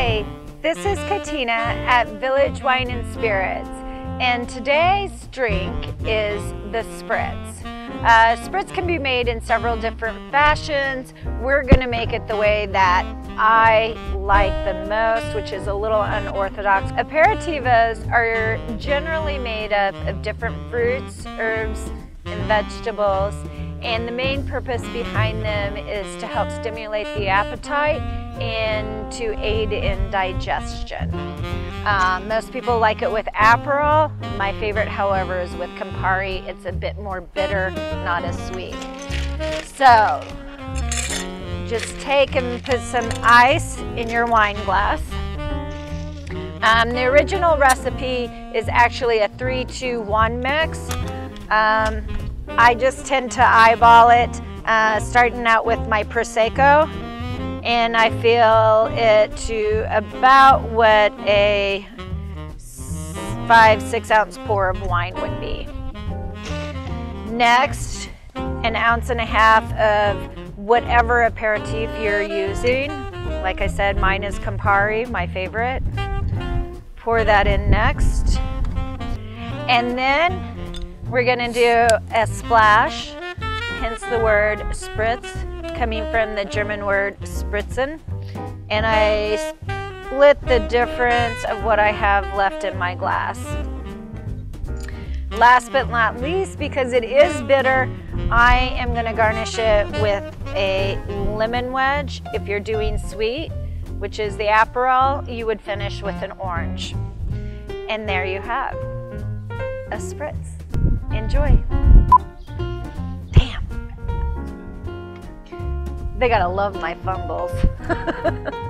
Hi, this is Katina at Village Wine and Spirits, and today's drink is the Spritz. Uh, Spritz can be made in several different fashions. We're going to make it the way that I like the most, which is a little unorthodox. Aperitivos are generally made up of different fruits, herbs, and vegetables and the main purpose behind them is to help stimulate the appetite and to aid in digestion. Um, most people like it with Aperol. My favorite, however, is with Campari. It's a bit more bitter, not as sweet. So, just take and put some ice in your wine glass. Um, the original recipe is actually a 3-2-1 mix. Um, I just tend to eyeball it, uh, starting out with my Prosecco, and I feel it to about what a five, six ounce pour of wine would be. Next, an ounce and a half of whatever aperitif you're using. Like I said, mine is Campari, my favorite. Pour that in next. And then we're gonna do a splash, hence the word spritz, coming from the German word spritzen. And I split the difference of what I have left in my glass. Last but not least, because it is bitter, I am gonna garnish it with a lemon wedge. If you're doing sweet, which is the Aperol, you would finish with an orange. And there you have a spritz. Enjoy. Damn. They gotta love my fumbles.